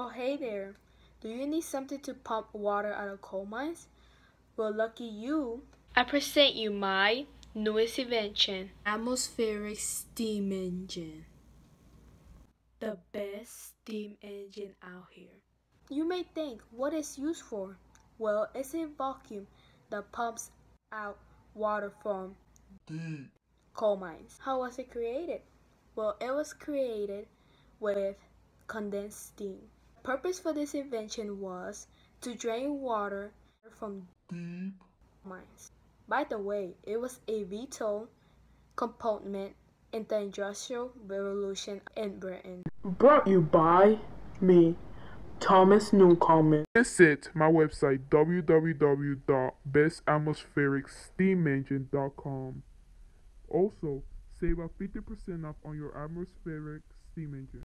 Oh, hey there. Do you need something to pump water out of coal mines? Well, lucky you. I present you my newest invention atmospheric steam engine. The best steam engine out here. You may think, what is used for? Well, it's a vacuum that pumps out water from deep coal mines. How was it created? Well, it was created with condensed steam. The purpose for this invention was to drain water from deep mines. By the way, it was a vital component in the Industrial Revolution in Britain. Brought you by me, Thomas Newcomen. Visit my website www.bestatmosphericsteamengine.com. Also, save up 50% off on your atmospheric steam engine.